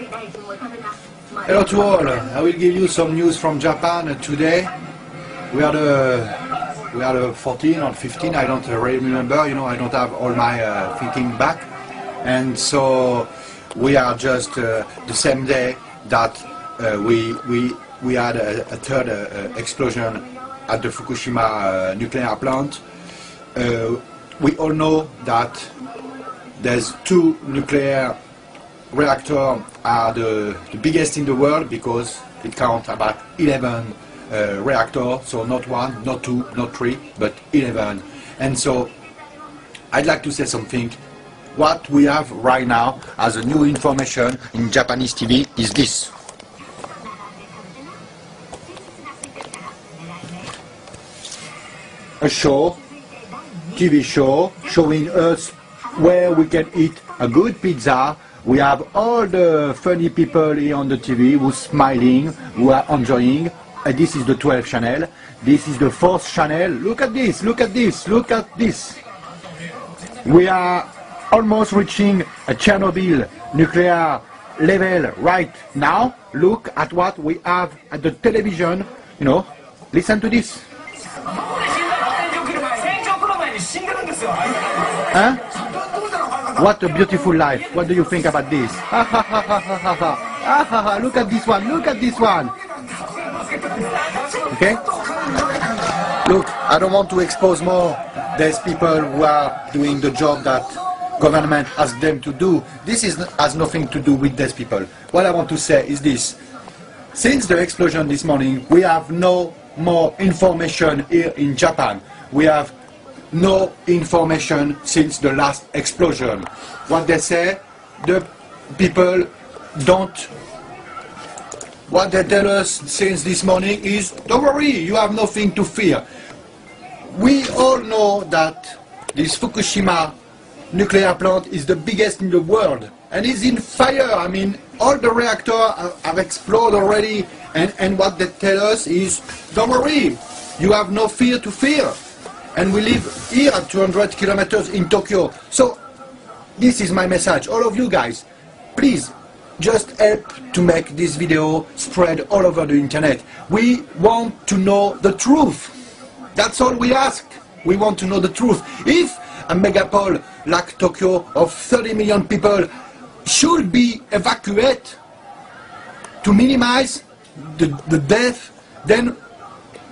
Hello to all. I will give you some news from Japan today. We are the we are the 14 or 15. I don't really remember. You know, I don't have all my uh, thinking back, and so we are just uh, the same day that uh, we we we had a, a third uh, explosion at the Fukushima uh, nuclear plant. Uh, we all know that there's two nuclear reactors are the, the biggest in the world because it counts about 11 uh, reactors, so not one, not two, not three, but 11. And so I'd like to say something. What we have right now as a new information in Japanese TV is this. A show, TV show, showing us where we can eat a good pizza. We have all the funny people here on the TV who are smiling, who are enjoying. This is the 12th channel. This is the fourth channel. Look at this, look at this, look at this. We are almost reaching a Chernobyl nuclear level right now. Look at what we have at the television. You know, listen to this. Huh? What a beautiful life. What do you think about this? Ha, ha, ha, ha, ha, ha. Look at this one. Look at this one. Okay? Look, I don't want to expose more. There's people who are doing the job that government has them to do. This is, has nothing to do with these people. What I want to say is this. Since the explosion this morning, we have no more information here in Japan. We have no information since the last explosion. What they say, the people don't. What they tell us since this morning is, don't worry, you have nothing to fear. We all know that this Fukushima nuclear plant is the biggest in the world and is in fire. I mean, all the reactors have, have exploded already, and, and what they tell us is, don't worry, you have no fear to fear. And we live here 200 kilometers in Tokyo. So, this is my message. All of you guys, please just help to make this video spread all over the internet. We want to know the truth. That's all we ask. We want to know the truth. If a megapole like Tokyo of 30 million people should be evacuated to minimize the, the death, then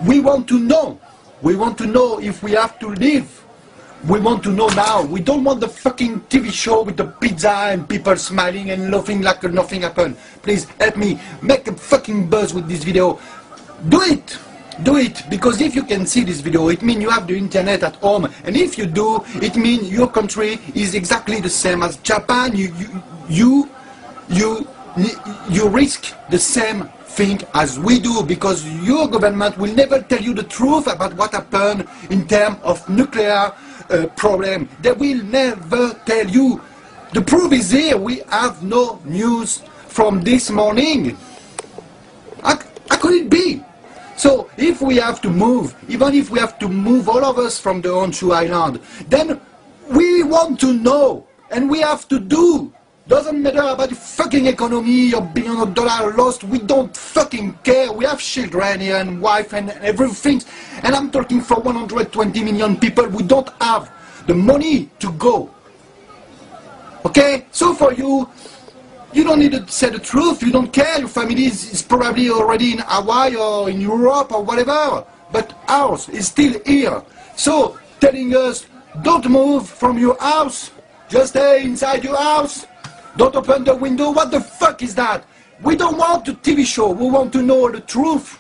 we want to know. We want to know if we have to leave. We want to know now. We don't want the fucking TV show with the pizza and people smiling and laughing like nothing happened. Please help me. Make a fucking buzz with this video. Do it. Do it. Because if you can see this video, it means you have the internet at home. And if you do, it means your country is exactly the same as Japan. You, you, you, you, you risk the same thing as we do because your government will never tell you the truth about what happened in terms of nuclear uh, problem. They will never tell you. The proof is here. We have no news from this morning. How, how could it be? So if we have to move, even if we have to move all of us from the Honshu Island, then we want to know and we have to do. Doesn't matter about the fucking economy or billion of dollars lost. We don't fucking care. We have children here and wife and everything. And I'm talking for 120 million people. We don't have the money to go. Okay? So for you, you don't need to say the truth. You don't care. Your family is, is probably already in Hawaii or in Europe or whatever. But ours is still here. So telling us, don't move from your house. Just stay inside your house. Don't open the window. What the fuck is that? We don't want the TV show. We want to know the truth.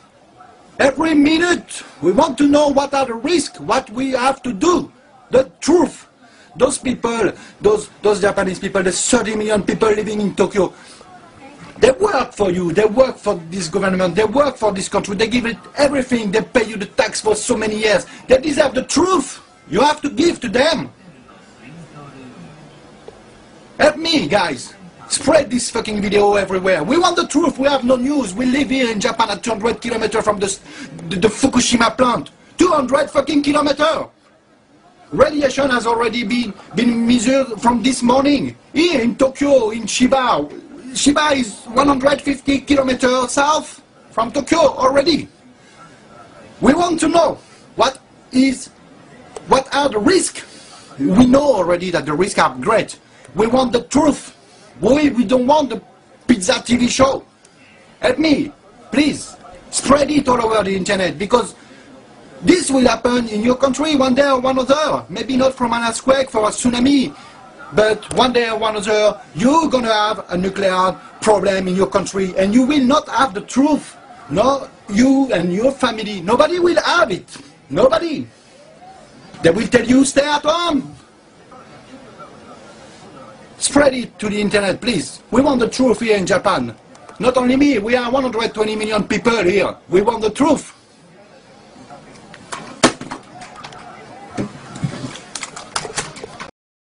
Every minute, we want to know what are the risks, what we have to do. The truth. Those people, those, those Japanese people, the 30 million people living in Tokyo, they work for you, they work for this government, they work for this country, they give it everything, they pay you the tax for so many years. They deserve the truth. You have to give to them. Help me, guys. Spread this fucking video everywhere. We want the truth. We have no news. We live here in Japan at 200 kilometers from the, the, the Fukushima plant. 200 fucking kilometers. Radiation has already been, been measured from this morning. Here in Tokyo, in Chiba, Shiba is 150 kilometers south from Tokyo already. We want to know what is, what are the risks. We know already that the risks are great. We want the truth. We, we don't want the pizza TV show. Help me, please. Spread it all over the internet because this will happen in your country one day or one other. Maybe not from an earthquake, for a tsunami, but one day or one other, you're gonna have a nuclear problem in your country and you will not have the truth. No, you and your family, nobody will have it. Nobody. They will tell you stay at home. Spread it to the internet, please. We want the truth here in Japan. Not only me, we are 120 million people here. We want the truth.